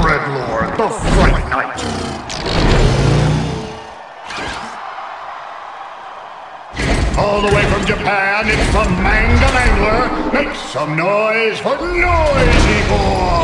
Dreadlord, the Fright Knight. All the way from Japan, it's the Manga Mangler. Make some noise for Noisy Boy!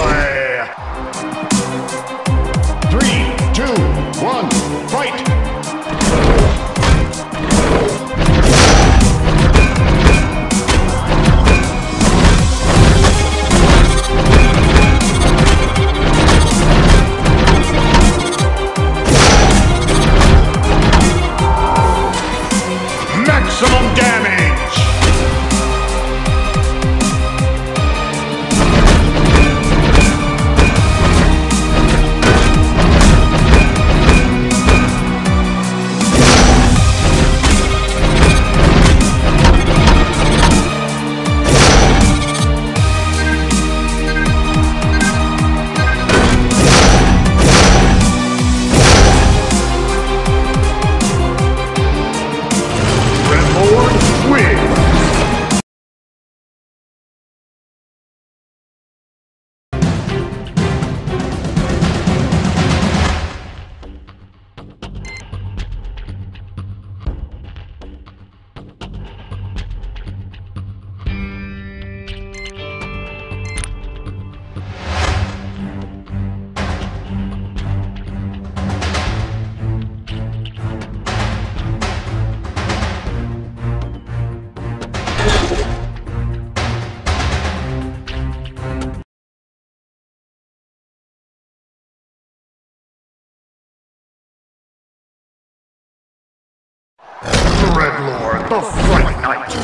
Dreadlord, the Fright Knight.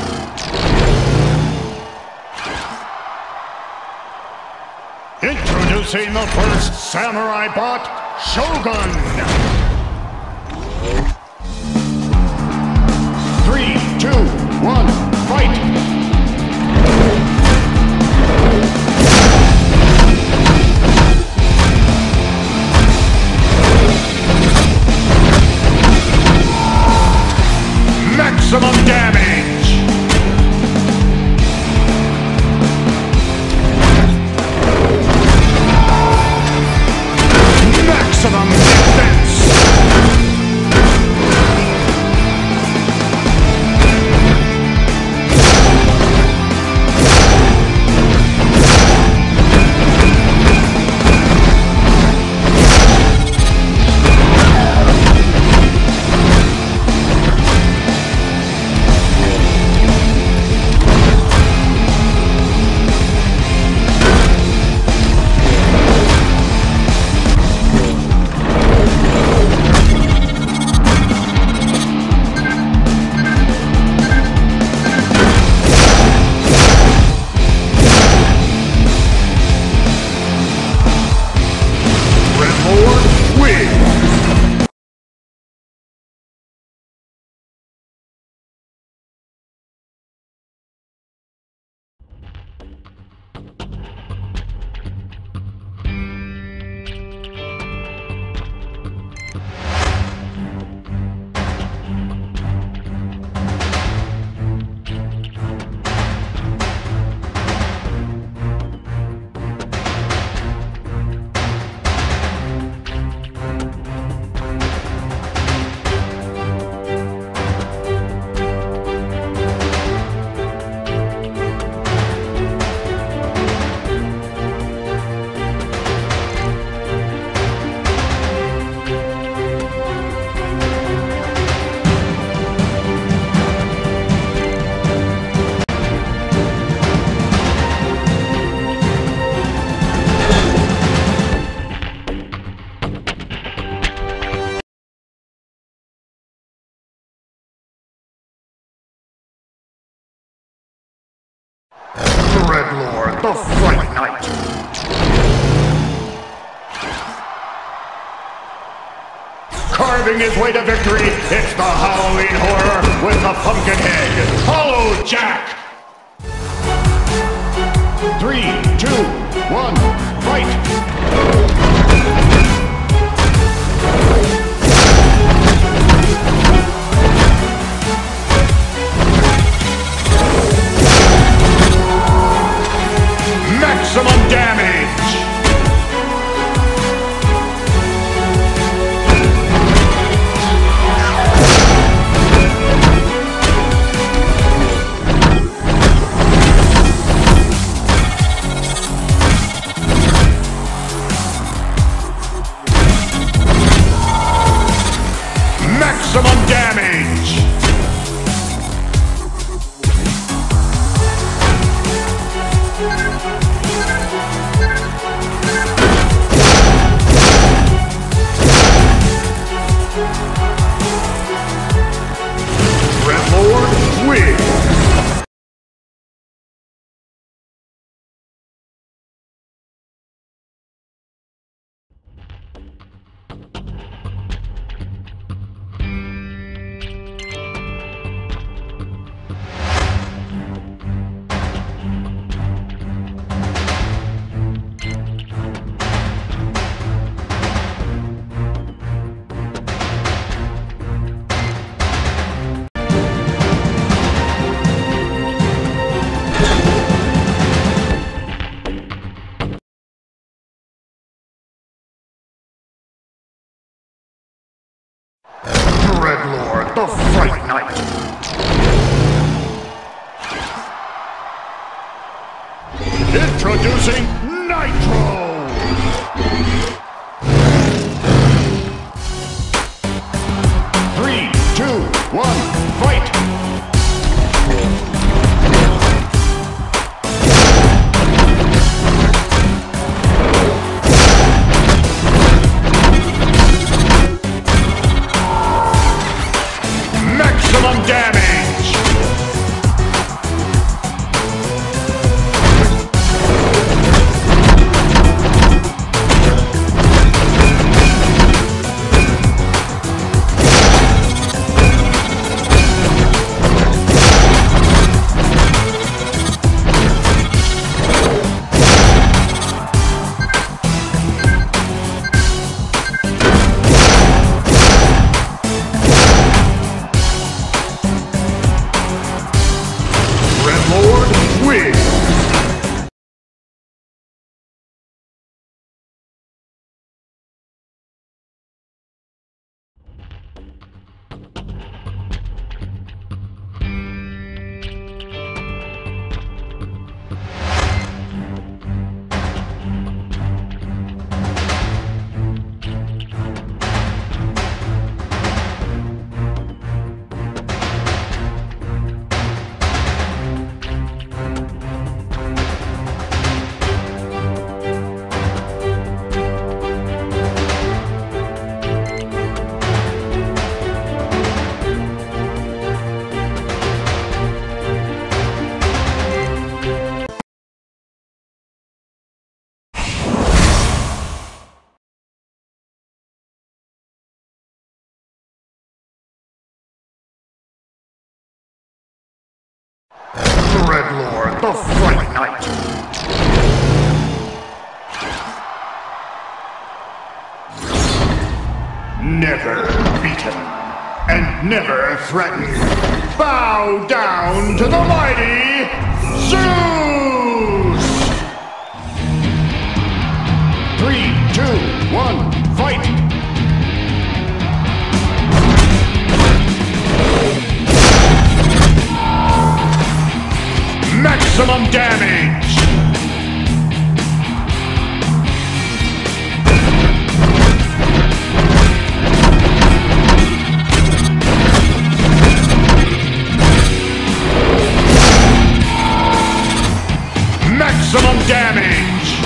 Introducing the first samurai bot, Shogun. Dreadlord, the Fright Knight. Carving his way to victory, it's the Halloween Horror with the pumpkin head, Hollowjack. Three, two, one, fight! Lord, the Fright Knight. Introducing Red Lord, the Fright Knight! Never beaten and never threatened. Bow down to the mighty Zeus! Maximum damage! Maximum damage!